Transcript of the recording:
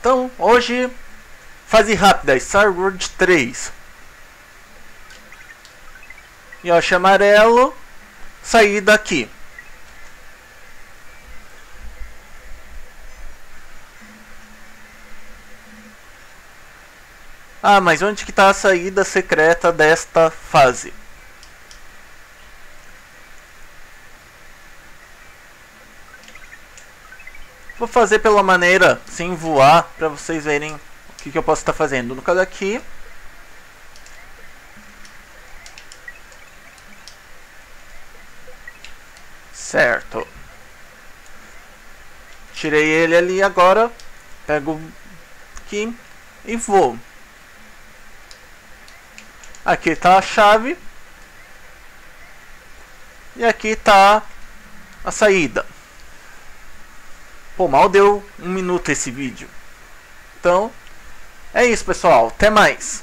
Então, hoje, fase rápida, Star Wars 3. Yoshi amarelo, sair daqui. Ah, mas onde que está a saída secreta desta fase? Vou fazer pela maneira sem voar para vocês verem o que, que eu posso estar tá fazendo. No caso aqui, Certo. Tirei ele ali agora. Pego aqui e vou. Aqui está a chave. E aqui está a saída. Pô, mal deu um minuto esse vídeo. Então, é isso pessoal. Até mais.